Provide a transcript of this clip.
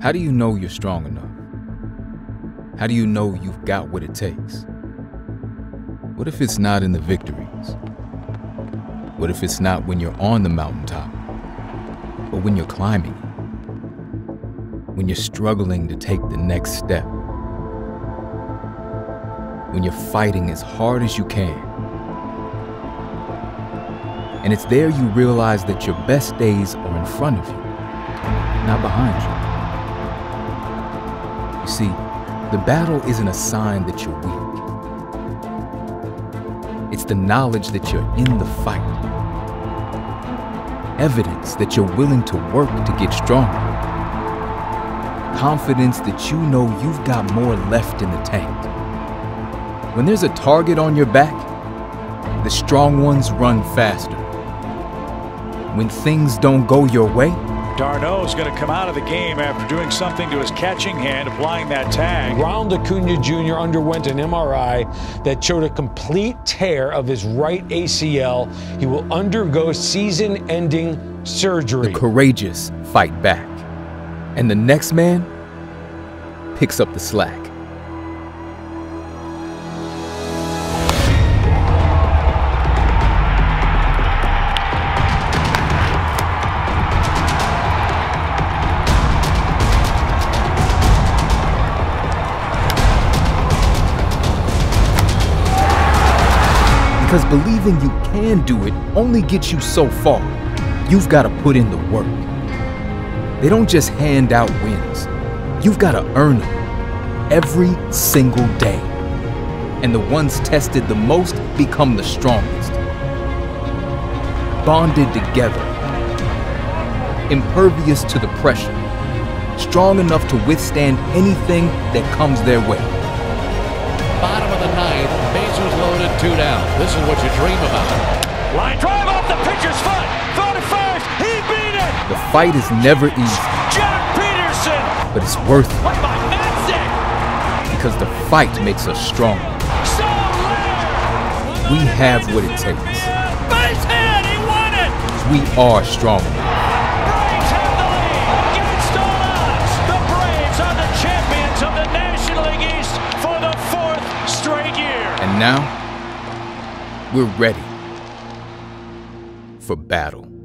How do you know you're strong enough? How do you know you've got what it takes? What if it's not in the victories? What if it's not when you're on the mountaintop, but when you're climbing? When you're struggling to take the next step? When you're fighting as hard as you can? And it's there you realize that your best days are in front of you, not behind you. See, the battle isn't a sign that you're weak. It's the knowledge that you're in the fight. Evidence that you're willing to work to get stronger. Confidence that you know you've got more left in the tank. When there's a target on your back, the strong ones run faster. When things don't go your way, d'Arnaud is going to come out of the game after doing something to his catching hand, applying that tag. Ronald Acuna Jr. underwent an MRI that showed a complete tear of his right ACL. He will undergo season ending surgery. the courageous fight back. And the next man picks up the slack. Because believing you can do it only gets you so far. You've got to put in the work. They don't just hand out wins, you've got to earn them every single day. And the ones tested the most become the strongest. Bonded together, impervious to the pressure, strong enough to withstand anything that comes their way. Bottom of the bases loaded, two down. This is what you dream about. Line drive off the pitcher's foot. Throw to first. He beat it. The fight is never easy, Joc Pederson. but it's worth it Play by Madsen. because the fight makes us stronger. Soler. We have what it takes. Base hit. He won it. We are stronger. Now, we're ready for battle.